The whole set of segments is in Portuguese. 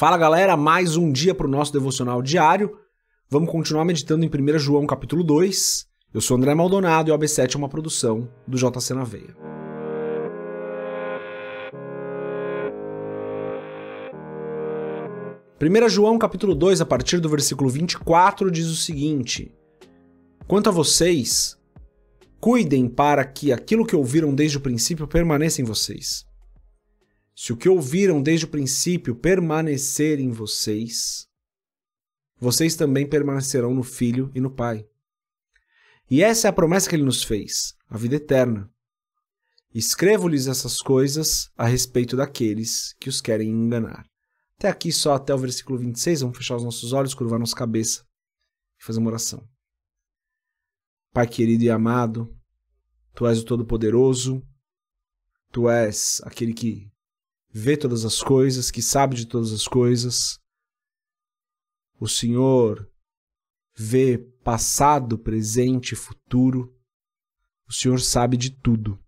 Fala galera, mais um dia para o nosso devocional diário. Vamos continuar meditando em 1 João capítulo 2. Eu sou André Maldonado e o AB7 é uma produção do JC na Veia. Primeira João capítulo 2, a partir do versículo 24, diz o seguinte: Quanto a vocês, cuidem para que aquilo que ouviram desde o princípio permaneça em vocês. Se o que ouviram desde o princípio permanecer em vocês, vocês também permanecerão no Filho e no Pai. E essa é a promessa que ele nos fez, a vida eterna. Escrevo-lhes essas coisas a respeito daqueles que os querem enganar. Até aqui, só até o versículo 26, vamos fechar os nossos olhos, curvar nossa cabeça e fazer uma oração. Pai querido e amado, Tu és o Todo-Poderoso, Tu és aquele que vê todas as coisas, que sabe de todas as coisas. O Senhor vê passado, presente futuro. O Senhor sabe de tudo.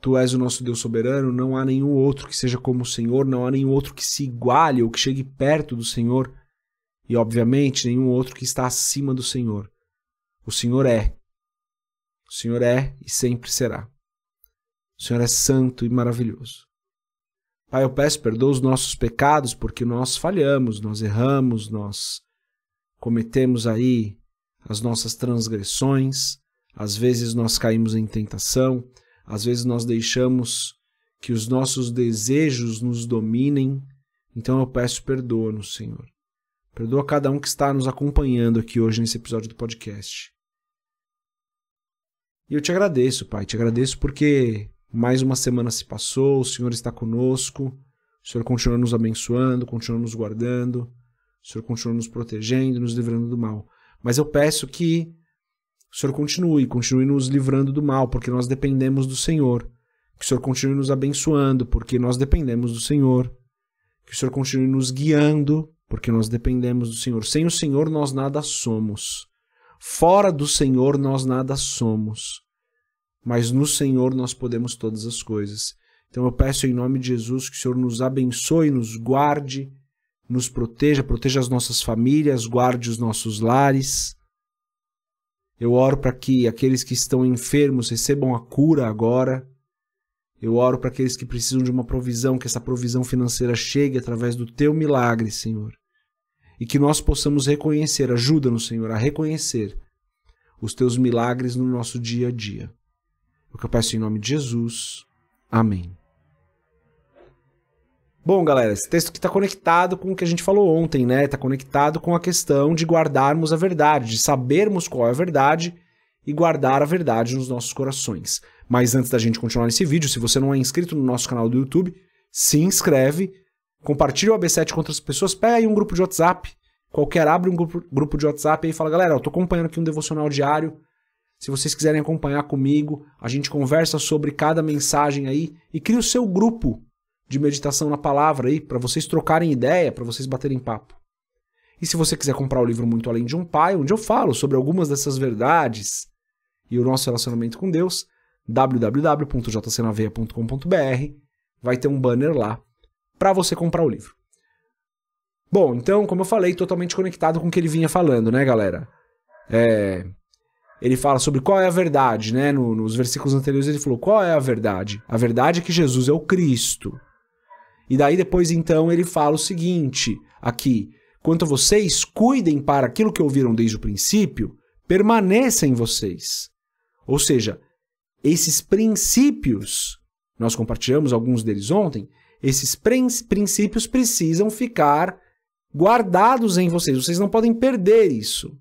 Tu és o nosso Deus soberano, não há nenhum outro que seja como o Senhor, não há nenhum outro que se iguale ou que chegue perto do Senhor, e obviamente nenhum outro que está acima do Senhor. O Senhor é. O Senhor é e sempre será. O Senhor é santo e maravilhoso. Pai, eu peço, perdoa os nossos pecados, porque nós falhamos, nós erramos, nós cometemos aí as nossas transgressões, às vezes nós caímos em tentação, às vezes nós deixamos que os nossos desejos nos dominem. Então eu peço perdoa-nos, Senhor. Perdoa cada um que está nos acompanhando aqui hoje nesse episódio do podcast. E eu te agradeço, Pai, te agradeço porque mais uma semana se passou, o Senhor está conosco, o Senhor continua nos abençoando, continua nos guardando, o Senhor continua nos protegendo, nos livrando do mal. Mas eu peço que o Senhor continue, continue nos livrando do mal, porque nós dependemos do Senhor. Que o Senhor continue nos abençoando, porque nós dependemos do Senhor. Que o Senhor continue nos guiando, porque nós dependemos do Senhor. Sem o Senhor nós nada somos. Fora do Senhor nós nada somos mas no Senhor nós podemos todas as coisas. Então eu peço em nome de Jesus que o Senhor nos abençoe, nos guarde, nos proteja, proteja as nossas famílias, guarde os nossos lares. Eu oro para que aqueles que estão enfermos recebam a cura agora. Eu oro para aqueles que precisam de uma provisão, que essa provisão financeira chegue através do teu milagre, Senhor. E que nós possamos reconhecer, ajuda-nos, Senhor, a reconhecer os teus milagres no nosso dia a dia. O que eu peço em nome de Jesus. Amém. Bom, galera, esse texto aqui está conectado com o que a gente falou ontem, né? Está conectado com a questão de guardarmos a verdade, de sabermos qual é a verdade e guardar a verdade nos nossos corações. Mas antes da gente continuar nesse vídeo, se você não é inscrito no nosso canal do YouTube, se inscreve, compartilha o AB7 com outras pessoas, pega aí um grupo de WhatsApp, qualquer abre um grupo, grupo de WhatsApp e fala, galera, eu tô acompanhando aqui um devocional diário, se vocês quiserem acompanhar comigo, a gente conversa sobre cada mensagem aí e cria o seu grupo de meditação na palavra aí para vocês trocarem ideia, para vocês baterem papo. E se você quiser comprar o livro Muito Além de um Pai, onde eu falo sobre algumas dessas verdades e o nosso relacionamento com Deus, www.jcnaveia.com.br, vai ter um banner lá para você comprar o livro. Bom, então, como eu falei, totalmente conectado com o que ele vinha falando, né, galera? É, ele fala sobre qual é a verdade, né? No, nos versículos anteriores ele falou qual é a verdade. A verdade é que Jesus é o Cristo. E daí depois então ele fala o seguinte aqui: quanto vocês, cuidem para aquilo que ouviram desde o princípio, permaneça em vocês. Ou seja, esses princípios, nós compartilhamos alguns deles ontem, esses princípios precisam ficar guardados em vocês. Vocês não podem perder isso.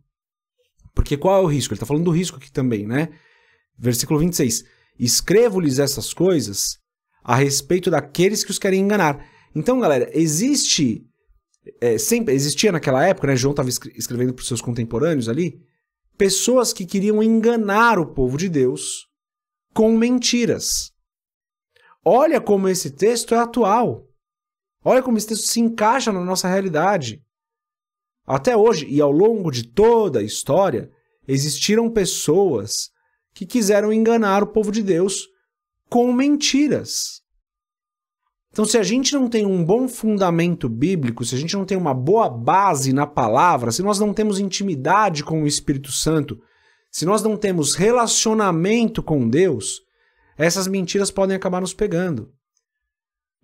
Porque qual é o risco? Ele está falando do risco aqui também, né? Versículo 26. Escrevo-lhes essas coisas a respeito daqueles que os querem enganar. Então, galera, existe. É, sempre existia naquela época, né? João estava escrevendo para os seus contemporâneos ali, pessoas que queriam enganar o povo de Deus com mentiras. Olha como esse texto é atual. Olha como esse texto se encaixa na nossa realidade. Até hoje e ao longo de toda a história, existiram pessoas que quiseram enganar o povo de Deus com mentiras. Então, se a gente não tem um bom fundamento bíblico, se a gente não tem uma boa base na palavra, se nós não temos intimidade com o Espírito Santo, se nós não temos relacionamento com Deus, essas mentiras podem acabar nos pegando.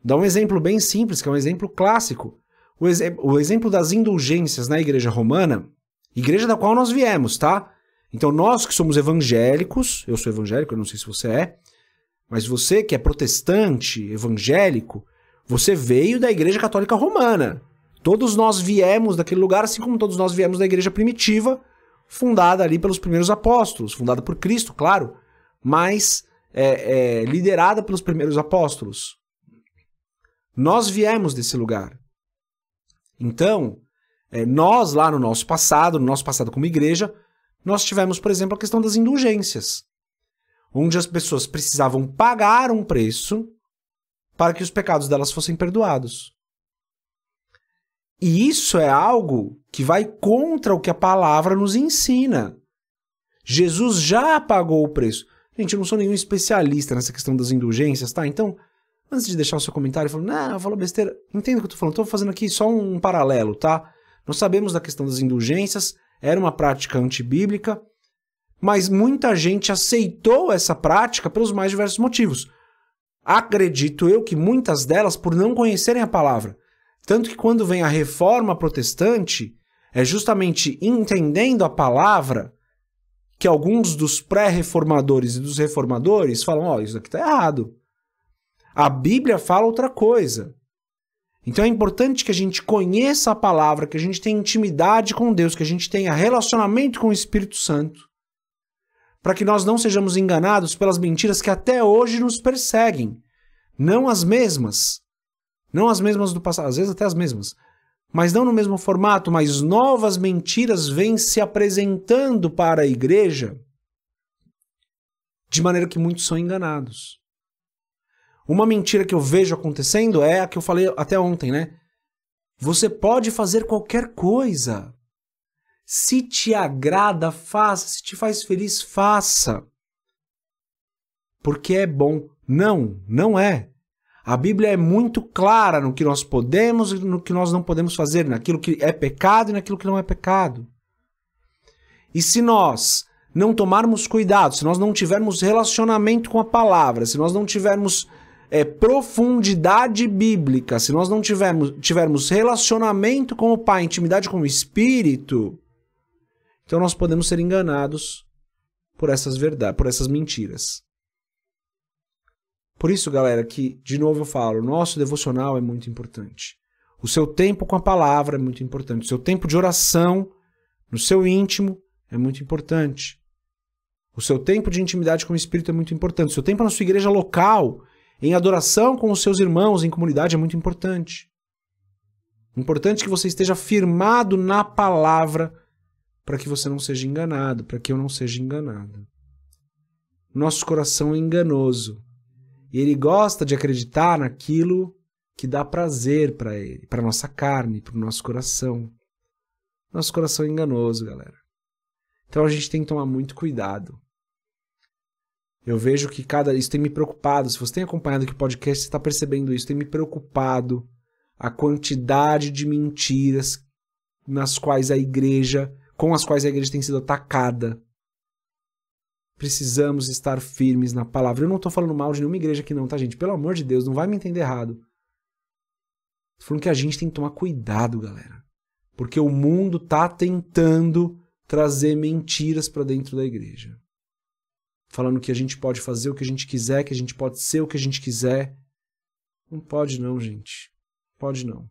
Dá um exemplo bem simples, que é um exemplo clássico. O, ex o exemplo das indulgências na igreja romana, igreja da qual nós viemos, tá? Então, nós que somos evangélicos, eu sou evangélico, eu não sei se você é, mas você que é protestante, evangélico, você veio da Igreja Católica Romana. Todos nós viemos daquele lugar, assim como todos nós viemos da Igreja Primitiva, fundada ali pelos primeiros apóstolos, fundada por Cristo, claro, mas é, é, liderada pelos primeiros apóstolos. Nós viemos desse lugar. Então, é, nós lá no nosso passado, no nosso passado como igreja, nós tivemos, por exemplo, a questão das indulgências, onde as pessoas precisavam pagar um preço para que os pecados delas fossem perdoados. E isso é algo que vai contra o que a palavra nos ensina. Jesus já pagou o preço. Gente, eu não sou nenhum especialista nessa questão das indulgências, tá? Então, antes de deixar o seu comentário falando, não, falou besteira, entenda o que eu tô falando, tô fazendo aqui só um paralelo, tá? Nós sabemos da questão das indulgências, era uma prática antibíblica, mas muita gente aceitou essa prática pelos mais diversos motivos. Acredito eu que muitas delas por não conhecerem a palavra. Tanto que quando vem a reforma protestante, é justamente entendendo a palavra que alguns dos pré-reformadores e dos reformadores falam: ó, oh, isso aqui tá errado. A Bíblia fala outra coisa. Então é importante que a gente conheça a palavra, que a gente tenha intimidade com Deus, que a gente tenha relacionamento com o Espírito Santo, para que nós não sejamos enganados pelas mentiras que até hoje nos perseguem. Não as mesmas. Não as mesmas do passado, às vezes até as mesmas. Mas não no mesmo formato, mas novas mentiras vêm se apresentando para a igreja de maneira que muitos são enganados. Uma mentira que eu vejo acontecendo é a que eu falei até ontem, né? Você pode fazer qualquer coisa. Se te agrada, faça. Se te faz feliz, faça. Porque é bom. Não, não é. A Bíblia é muito clara no que nós podemos e no que nós não podemos fazer, naquilo que é pecado e naquilo que não é pecado. E se nós não tomarmos cuidado, se nós não tivermos relacionamento com a palavra, se nós não tivermos é, profundidade bíblica, se nós não tivermos, tivermos relacionamento com o Pai, intimidade com o Espírito, então nós podemos ser enganados por essas verdades, por essas mentiras. Por isso, galera, que de novo eu falo, o nosso devocional é muito importante. O seu tempo com a palavra é muito importante. O seu tempo de oração no seu íntimo é muito importante. O seu tempo de intimidade com o Espírito é muito importante. O seu tempo na sua igreja local em adoração com os seus irmãos em comunidade é muito importante. Importante que você esteja firmado na palavra para que você não seja enganado, para que eu não seja enganado. Nosso coração é enganoso e ele gosta de acreditar naquilo que dá prazer para ele, para nossa carne, para o nosso coração. Nosso coração é enganoso, galera. Então a gente tem que tomar muito cuidado. Eu vejo que cada. Isso tem me preocupado. Se você tem acompanhado aqui o podcast, você está percebendo isso. Tem me preocupado a quantidade de mentiras nas quais a igreja. com as quais a igreja tem sido atacada. Precisamos estar firmes na palavra. Eu não estou falando mal de nenhuma igreja aqui, não, tá, gente? Pelo amor de Deus, não vai me entender errado. Tô falando que a gente tem que tomar cuidado, galera. Porque o mundo tá tentando trazer mentiras para dentro da igreja falando que a gente pode fazer o que a gente quiser, que a gente pode ser o que a gente quiser. Não pode não, gente. Pode não.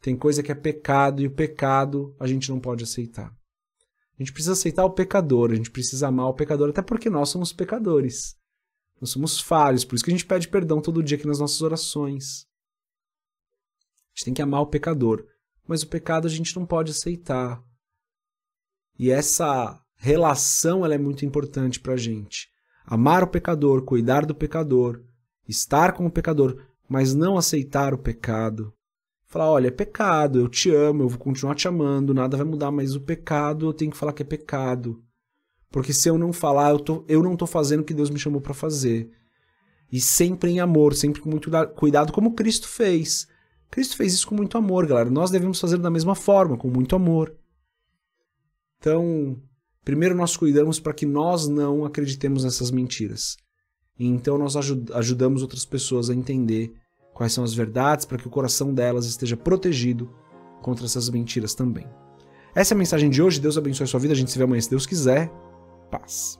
Tem coisa que é pecado e o pecado a gente não pode aceitar. A gente precisa aceitar o pecador, a gente precisa amar o pecador, até porque nós somos pecadores. Nós somos falhos, por isso que a gente pede perdão todo dia aqui nas nossas orações. A gente tem que amar o pecador, mas o pecado a gente não pode aceitar. E essa relação ela é muito importante para a gente. Amar o pecador, cuidar do pecador, estar com o pecador, mas não aceitar o pecado. Falar, olha, é pecado, eu te amo, eu vou continuar te amando, nada vai mudar, mas o pecado eu tenho que falar que é pecado. Porque se eu não falar, eu, tô, eu não estou fazendo o que Deus me chamou para fazer. E sempre em amor, sempre com muito cuidado, como Cristo fez. Cristo fez isso com muito amor, galera. Nós devemos fazer da mesma forma, com muito amor. Então, primeiro nós cuidamos para que nós não acreditemos nessas mentiras. E então nós ajudamos outras pessoas a entender quais são as verdades para que o coração delas esteja protegido contra essas mentiras também. Essa é a mensagem de hoje. Deus abençoe a sua vida. A gente se vê amanhã se Deus quiser. Paz.